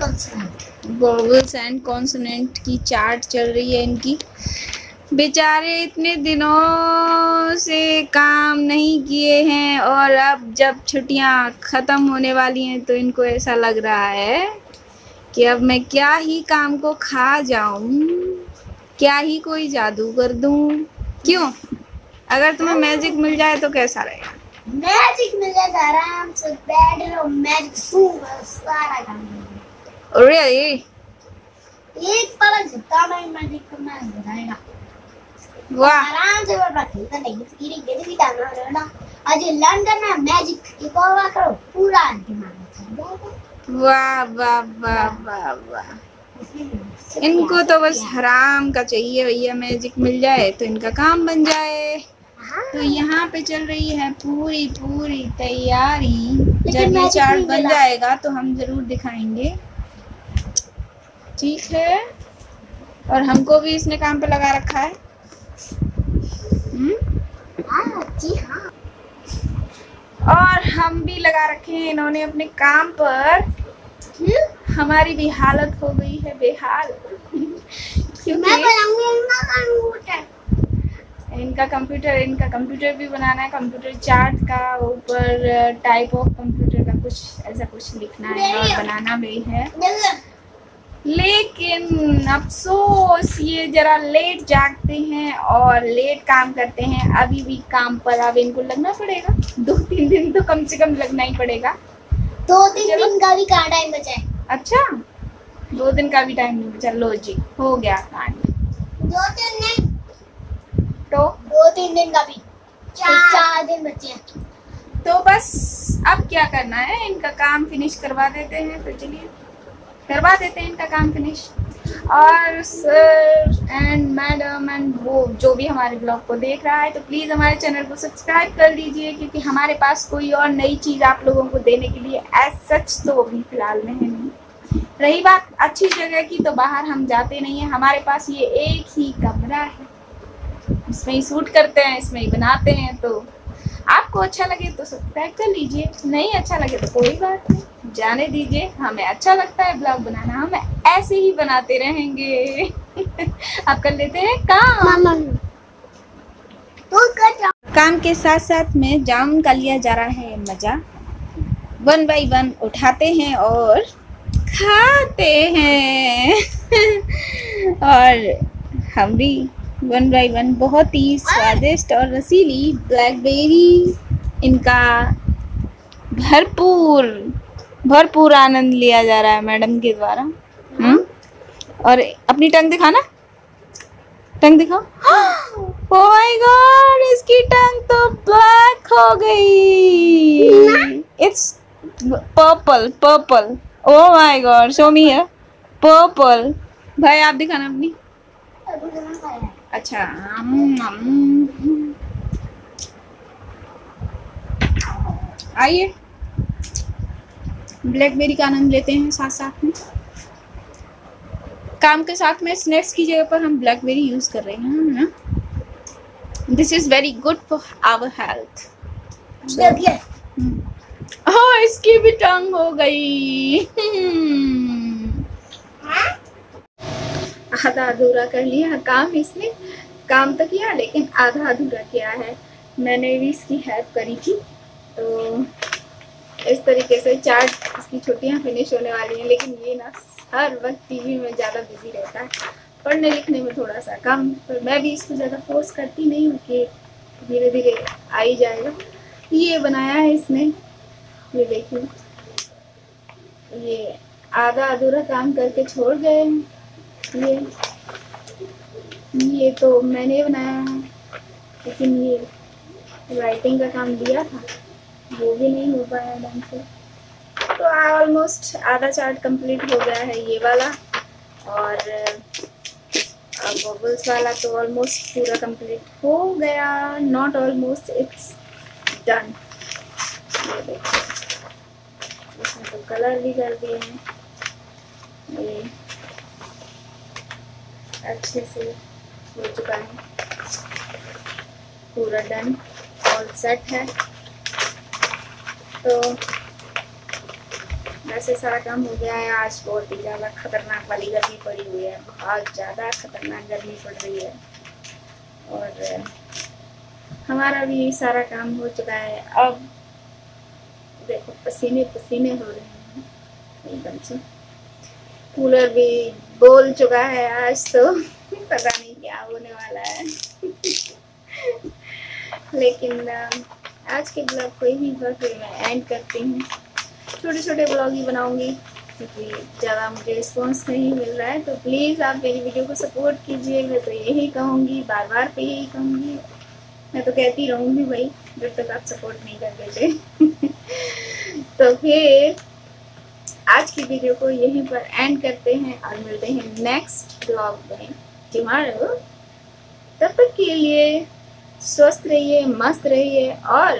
consonant and consonant की chart चल रही है इनकी। बेचारे इतने दिनों से काम नहीं किए हैं और अब जब छुट्टियाँ ख़त्म होने वाली हैं तो इनको ऐसा लग रहा है कि अब मैं क्या ही काम को खा जाऊँ क्या ही कोई जादू कर दूँ। क्यों? अगर तुम्हें मैजिक मिल जाए तो कैसा रहेगा? मैजिक मिल जाएगा आराम से बैठ लो मैजिक सारा काम। रियली एक पलक झपका में मैजिक करना बताएगा वाह आराम से बैठ खेलता नहीं स्कीरी के भी डालना रहना आज लंदन में मैजिक एक और करो पूरा दिमाग चल जाएगा वाह वाह वाह वाह वाह इनको तो बस हराम का चाहिए भैया मैजिक मिल जाए तो इनका काम बन जाए। हाँ, तो यहाँ पे चल रही है पूरी पूरी तैयारी। जब ये चार्ट बन जाएगा तो हम ज़रूर दिखाएँगे। ठीक है। और हमको भी इसने काम पे लगा रखा है। हम्म? हाँ जी हाँ और हम भी लगा रखे हैं इन्होंने अपने काम पर। हमारी भी हालत हो गई है बेहाल। मैं क्योंकि बनाऊँगी इनका कंप्यूटर इनका कंप्यूटर भी बनाना है कंप्यूटर चार्ट का ऊपर टाइप ऑफ़ कंप्यूटर का कुछ ऐसा कुछ लिखना है और बनाना भी है। लेकिन अफसोस ये जरा लेट जागते हैं और लेट काम करते हैं। अभी भी काम पर अब इनको लगना पड़ेगा। दो तीन दिन तो कम से कम लगना ही पड़ेगा। दो तीन। दिन का भी कहाँ टाइम बचा है? अच्छा दो दिन का भी टाइम नहीं बचा। लो जी हो गया कांड दो तीन दिन? तो? दो तीन दिन का भी। चार। चार। दिन बचे हैं। तो बस अब क्या करना है? इनका काम फिनिश करवा देते हैं तो चलिए। करवा देते हैं इनका काम फिनिश। और सर एंड मैडम एंड वो जो भी हमारे ब्लॉग को देख रहा है तो प्लीज़ हमारे चैनल को सब्सक्राइब कर लीजिए क्योंकि हमारे पास कोई और नई चीज़ आप लोगों को देने के लिए एज सच तो अभी फ़िलहाल में है नहीं। रही बात अच्छी जगह की तो बाहर हम जाते नहीं हैं। हमारे पास ये एक ही कमरा है। इसमें ही शूट करते हैं, इसमें ही बनाते हैं तो आपको अच्छा लगे तो सब्सक्राइब कर लीजिए। नहीं अच्छा लगे तो कोई बात नहीं। जाने दीजिए। हमें अच्छा लगता है ब्लॉग बनाना। हम ऐसे ही बनाते रहेंगे। अब कर लेते हैं काम। तू काम के साथ साथ में जामुन का लिया जा रहा है मज़ा। वन बाय वन उठाते हैं और खाते हैं। और हम भी वन बाय वन बहुत ही स्वादिष्ट और रसीली ब्लैकबेरी इनका भरपूर भरपूर आनंद लिया जा रहा है मैडम के द्वारा। हम्म? और अपनी टंग दिखाना? टंग दिखाओ। ओ माय गॉड इसकी टंग तो ब्लैक हो गई। It's purple purple oh my god show me है पर्पल भाई आप दिखाना अपनी। अच्छा। आइए। ब्लैकबेरी का आनंद लेते हैं साथ साथ में। काम के साथ में स्नैक्स की जगह पर हम ब्लैकबेरी यूज़ कर रहे हैं ना? This is very good for our health हाँ इसकी भी टंग हो गई। आधा अधूरा कर लिया काम इसने। काम तो किया लेकिन आधा अधूरा किया है। मैंने भी इसकी हेल्प करी थी तो इस तरीके से चार इसकी छुट्टियाँ फिनिश होने वाली हैं, लेकिन ये ना हर वक्त टीवी में ज़्यादा बिज़ी रहता है। पढ़ने लिखने में थोड़ा सा कम, पर मैं भी इसको ज़्यादा फोर्स करती नहीं हूँ कि धीरे धीरे आ ही जाएगा। ये बनाया है इसने, ये देखिए। ये आधा अधूरा काम करके छोड़ गए ये ये तो मैंने बनाया है, लेकिन ये राइटिंग का काम दिया था। वो भी नहीं हो पाया ढंग से। तो ऑलमोस्ट आधा चार्ट कंप्लीट हो गया है ये वाला और बबल्स वाला तो ऑलमोस्ट पूरा कंप्लीट हो गया। नॉट ऑलमोस्ट इट्स डन इसमें तो कलर भी कर दिए हैं। ये अच्छे से हो चुका है। पूरा डन ऑल सेट है। तो वैसे सारा काम हो गया है, आज बहुत ही ज़्यादा खतरनाक वाली गर्मी पड़ी हुई है बहुत ज़्यादा खतरनाक गर्मी पड़ रही है। और हमारा भी सारा काम हो चुका है, अब देखो, पसीने पसीने हो रहे हैं, एकदम से। कूलर भी बोल चुका है आज तो पता नहीं क्या होने वाला है। लेकिन आज के ब्लॉग को यहीं पर फिर मैं एंड करती हूँ। छोटे छोटे ब्लॉग ही बनाऊँगी, क्योंकि ज़्यादा मुझे रिस्पॉन्स नहीं मिल रहा है तो प्लीज़ आप मेरी वीडियो को सपोर्ट कीजिए। मैं तो यही कहूँगी बार बार पे यही कहूँगी। मैं तो कहती रहूँगी भाई, जब तक आप सपोर्ट नहीं कर देते तो फिर आज की वीडियो को यहीं पर एंड करते हैं और मिलते हैं नेक्स्ट ब्लॉग में। टुमारो तब तक के लिए स्वस्थ रहिए मस्त रहिए और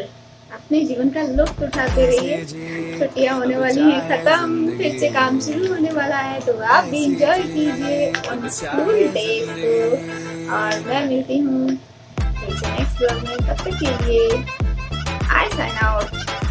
अपने जीवन का लुत्फ उठाते रहिए। छुट्टियाँ होने वाली हैं खत्म फिर से काम शुरू होने वाला है तो आप भी इंजॉय कीजिए उन स्कूल डेज़ को। और मैं मिलती हूँ। फिर से नेक्स्ट ब्लॉग में तब तक के लिए आई साइन आउट